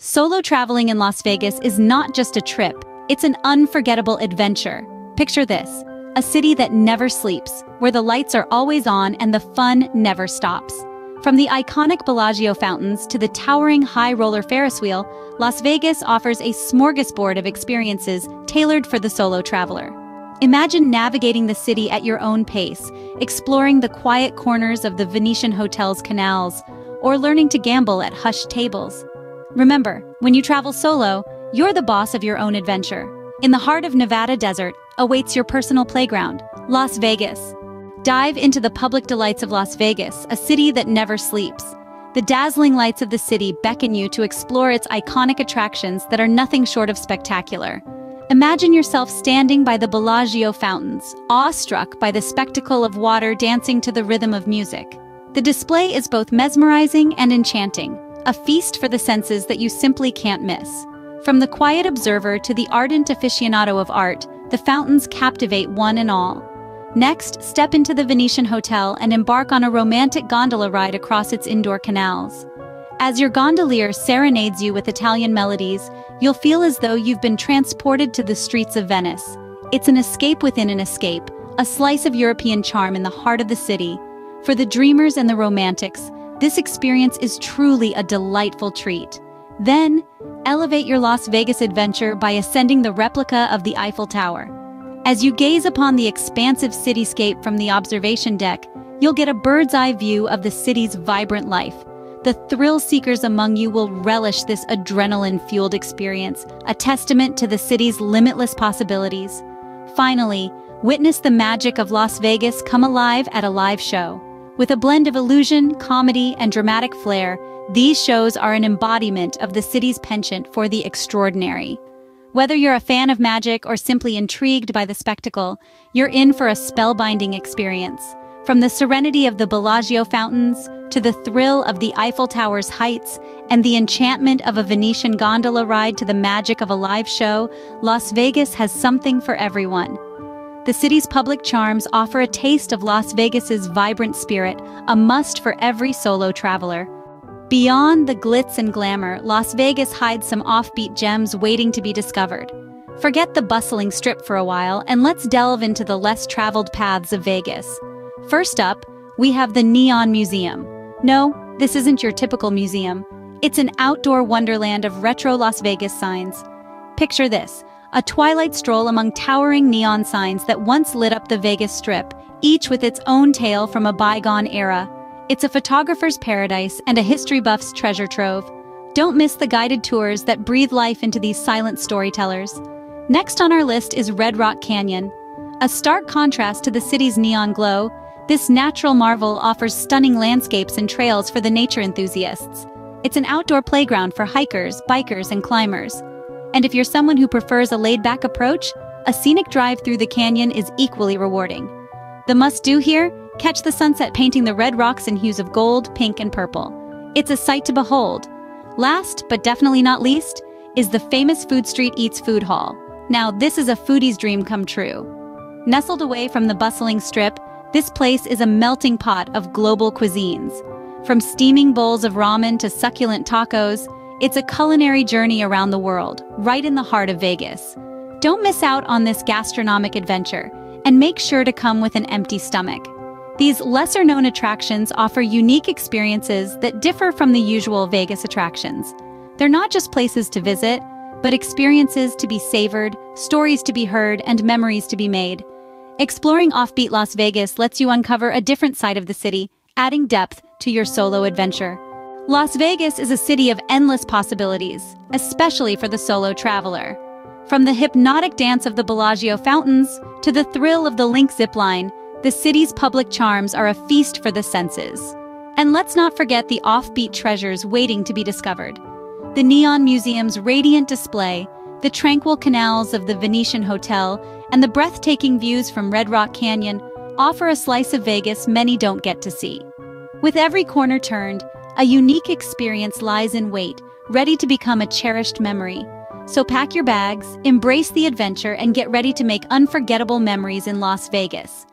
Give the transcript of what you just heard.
Solo traveling in Las Vegas is not just a trip, it's an unforgettable adventure. Picture this, a city that never sleeps, where the lights are always on and the fun never stops. From the iconic Bellagio fountains to the towering high roller Ferris wheel, Las Vegas offers a smorgasbord of experiences tailored for the solo traveler. Imagine navigating the city at your own pace, exploring the quiet corners of the Venetian Hotel's canals, or learning to gamble at hushed tables. Remember, when you travel solo, you're the boss of your own adventure. In the heart of Nevada desert awaits your personal playground, Las Vegas. Dive into the public delights of Las Vegas, a city that never sleeps. The dazzling lights of the city beckon you to explore its iconic attractions that are nothing short of spectacular. Imagine yourself standing by the Bellagio fountains, awestruck by the spectacle of water dancing to the rhythm of music. The display is both mesmerizing and enchanting, a feast for the senses that you simply can't miss. From the quiet observer to the ardent aficionado of art, the fountains captivate one and all. Next, step into the Venetian Hotel and embark on a romantic gondola ride across its indoor canals. As your gondolier serenades you with Italian melodies, you'll feel as though you've been transported to the streets of Venice. It's an escape within an escape, a slice of European charm in the heart of the city. For the dreamers and the romantics, this experience is truly a delightful treat. Then, elevate your Las Vegas adventure by ascending the replica of the Eiffel Tower. As you gaze upon the expansive cityscape from the observation deck, you'll get a bird's eye view of the city's vibrant life. The thrill seekers among you will relish this adrenaline-fueled experience, a testament to the city's limitless possibilities. Finally, witness the magic of Las Vegas come alive at a live show. With a blend of illusion, comedy, and dramatic flair, these shows are an embodiment of the city's penchant for the extraordinary. Whether you're a fan of magic or simply intrigued by the spectacle, you're in for a spellbinding experience. From the serenity of the Bellagio fountains to the thrill of the Eiffel Tower's heights and the enchantment of a Venetian gondola ride to the magic of a live show, Las Vegas has something for everyone. The city's public charms offer a taste of Las Vegas's vibrant spirit, a must for every solo traveler. Beyond the glitz and glamour, Las Vegas hides some offbeat gems waiting to be discovered. Forget the bustling strip for a while and let's delve into the less traveled paths of Vegas. First up, we have the Neon Museum. No, this isn't your typical museum. It's an outdoor wonderland of retro Las Vegas signs. Picture this, a twilight stroll among towering neon signs that once lit up the Vegas Strip, each with its own tale from a bygone era. It's a photographer's paradise and a history buff's treasure trove. Don't miss the guided tours that breathe life into these silent storytellers. Next on our list is Red Rock Canyon. A stark contrast to the city's neon glow, this natural marvel offers stunning landscapes and trails for the nature enthusiasts. It's an outdoor playground for hikers, bikers, and climbers. And if you're someone who prefers a laid-back approach, a scenic drive through the canyon is equally rewarding. The must-do here? Catch the sunset painting the red rocks in hues of gold, pink, and purple. It's a sight to behold. Last, but definitely not least, is the famous Food Street Eats Food Hall. Now, this is a foodie's dream come true. Nestled away from the bustling strip, this place is a melting pot of global cuisines. From steaming bowls of ramen to succulent tacos, it's a culinary journey around the world, right in the heart of Vegas. Don't miss out on this gastronomic adventure, and make sure to come with an empty stomach. These lesser-known attractions offer unique experiences that differ from the usual Vegas attractions. They're not just places to visit, but experiences to be savored, stories to be heard, and memories to be made. Exploring offbeat Las Vegas lets you uncover a different side of the city, adding depth to your solo adventure. Las Vegas is a city of endless possibilities, especially for the solo traveler. From the hypnotic dance of the Bellagio fountains to the thrill of the LINQ zipline, the city's public charms are a feast for the senses. And let's not forget the offbeat treasures waiting to be discovered. The Neon Museum's radiant display, the tranquil canals of the Venetian Hotel, and the breathtaking views from Red Rock Canyon offer a slice of Vegas many don't get to see. With every corner turned, a unique experience lies in wait, ready to become a cherished memory. So pack your bags, embrace the adventure, and get ready to make unforgettable memories in Las Vegas.